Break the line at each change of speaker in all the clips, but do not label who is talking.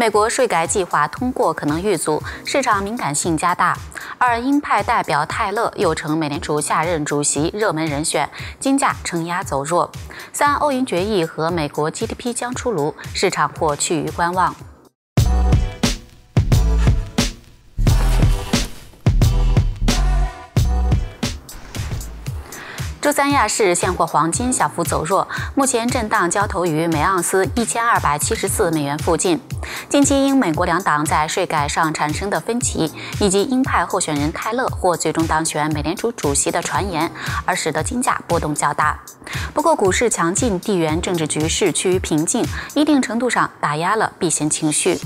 美国税改计划通过可能遇阻，市场敏感性加大。二鹰派代表泰勒又成美联储下任主席热门人选，金价承压走弱。三欧银决议和美国 GDP 将出炉，市场或趋于观望。周三亚市现货黄金小幅走弱，目前震荡交投于每盎司一千二百七十四美元附近。近期因美国两党在税改上产生的分歧，以及鹰派候选人泰勒或最终当选美联储主席的传言，而使得金价波动较大。不过，股市强劲，地缘政治局势趋于平静，一定程度上打压了避险情绪。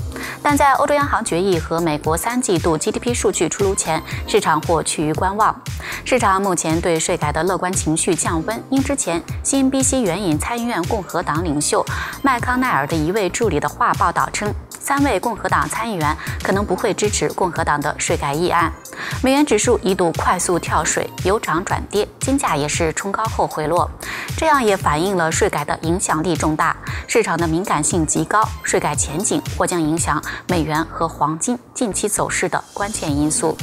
但在欧洲央行决议和美国三季度 GDP 数据出炉前，市场或趋于观望。市场目前对税改的乐观情绪降温，因之前新 BC 援引参议院共和党领袖麦康奈尔的一位助理的话报道称。三位共和党参议员可能不会支持共和党的税改议案。美元指数一度快速跳水，由涨转跌，金价也是冲高后回落，这样也反映了税改的影响力重大，市场的敏感性极高，税改前景或将影响美元和黄金近期走势的关键因素。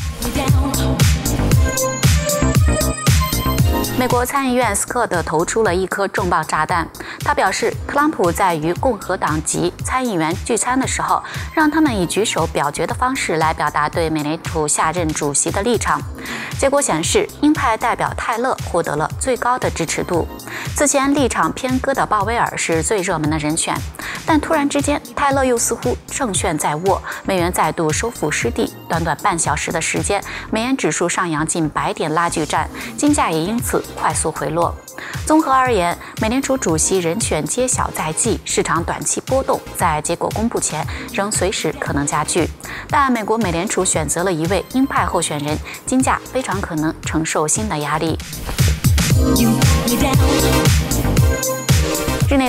美国参议院斯科特投出了一颗重磅炸弹。他表示，特朗普在与共和党籍参议员聚餐的时候，让他们以举手表决的方式来表达对美联储下任主席的立场。结果显示，鹰派代表泰勒获得了最高的支持度。此前立场偏鸽的鲍威尔是最热门的人选，但突然之间，泰勒又似乎胜券在握，美元再度收复失地。短短半小时的时间，美元指数上扬近百点拉锯战，金价也因此。快速回落。综合而言，美联储主席人选揭晓在即，市场短期波动在结果公布前仍随时可能加剧。但美国美联储选择了一位鹰派候选人，金价非常可能承受新的压力。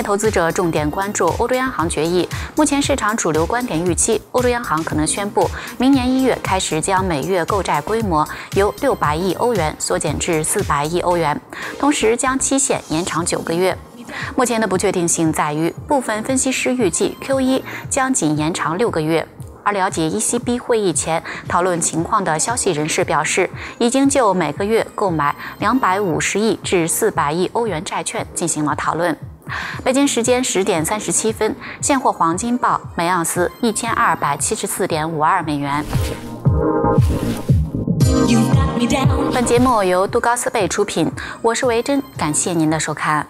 投资者重点关注欧洲央行决议。目前市场主流观点预期，欧洲央行可能宣布明年一月开始将每月购债规模由六百亿欧元缩减至四百亿欧元，同时将期限延长九个月。目前的不确定性在于，部分分析师预计 Q1 将仅延长六个月。而了解 ECB 会议前讨论情况的消息人士表示，已经就每个月购买两百五十亿至四百亿欧元债券进行了讨论。北京时间十点三十七分，现货黄金报每盎司一千二百七十四点五二美元。本节目由杜高斯贝出品，我是维珍，感谢您的收看。